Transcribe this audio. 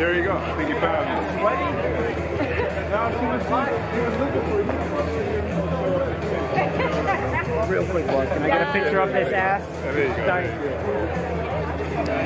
There you go. I think you found it. Real quick, boss. Can I get a picture of this ass? There you go. Thank.